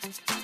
ピッ!